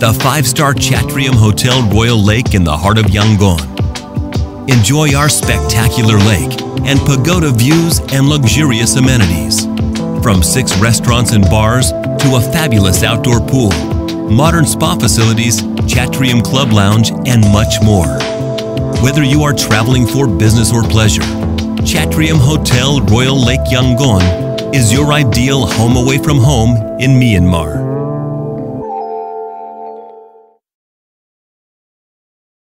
the five-star Chatrium Hotel Royal Lake in the heart of Yangon. Enjoy our spectacular lake and pagoda views and luxurious amenities. From six restaurants and bars to a fabulous outdoor pool, modern spa facilities, Chatrium Club Lounge, and much more. Whether you are traveling for business or pleasure, Chatrium Hotel Royal Lake Yangon is your ideal home away from home in Myanmar.